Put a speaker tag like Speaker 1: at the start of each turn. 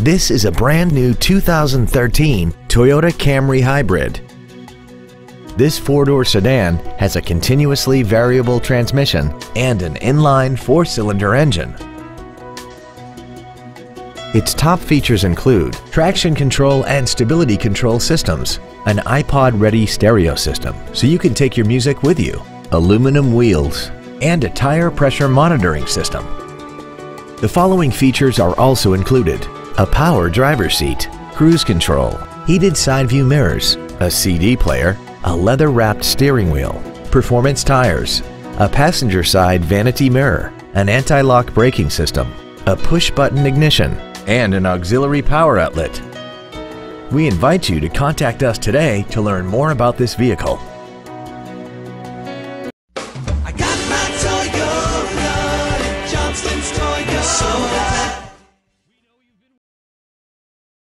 Speaker 1: This is a brand new 2013 Toyota Camry Hybrid. This four-door sedan has a continuously variable transmission and an inline four-cylinder engine. Its top features include traction control and stability control systems, an iPod-ready stereo system so you can take your music with you, aluminum wheels, and a tire pressure monitoring system. The following features are also included. A power driver's seat, cruise control, heated side view mirrors, a CD player, a leather-wrapped steering wheel, performance tires, a passenger side vanity mirror, an anti-lock braking system, a push-button ignition, and an auxiliary power outlet. We invite you to contact us today to learn more about this vehicle.